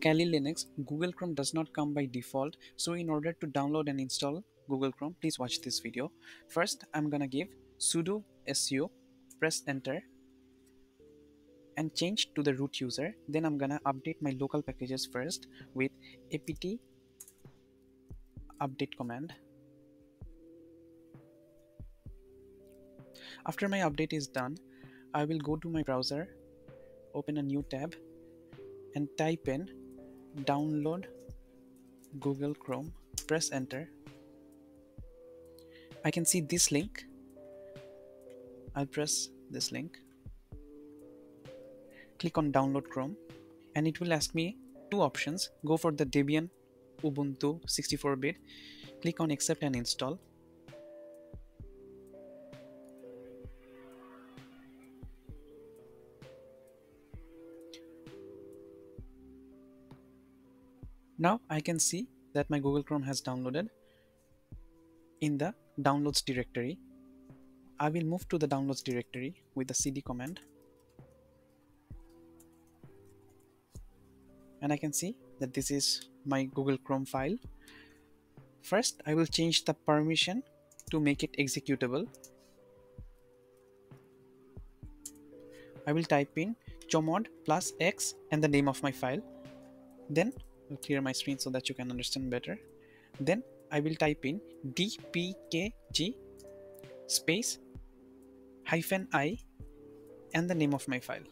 Kali Linux, Google Chrome does not come by default. So in order to download and install Google Chrome, please watch this video. First, I'm gonna give sudo su, press enter and change to the root user. Then I'm gonna update my local packages first with apt update command. After my update is done, I will go to my browser, open a new tab and type in download Google Chrome, press enter. I can see this link. I'll press this link. Click on download Chrome and it will ask me two options. Go for the Debian Ubuntu 64-bit. Click on accept and install. Now I can see that my Google Chrome has downloaded in the downloads directory. I will move to the downloads directory with the cd command. And I can see that this is my Google Chrome file. First, I will change the permission to make it executable. I will type in chmod plus x and the name of my file. Then clear my screen so that you can understand better. Then I will type in dpkg space hyphen i and the name of my file.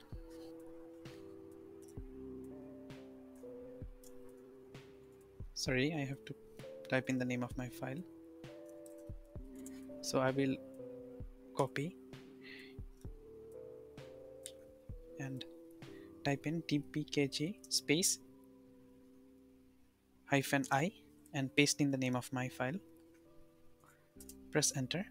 Sorry, I have to type in the name of my file. So I will copy and type in dpkg space hyphen i and paste in the name of my file. Press enter.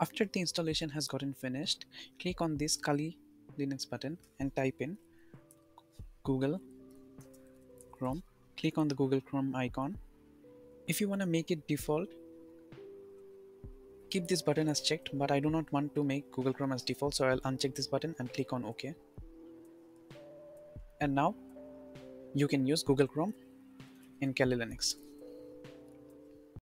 After the installation has gotten finished, click on this Kali Linux button and type in Google Chrome. Click on the Google Chrome icon. If you want to make it default, keep this button as checked but I do not want to make Google Chrome as default so I'll uncheck this button and click on OK and now you can use Google Chrome in Kali Linux.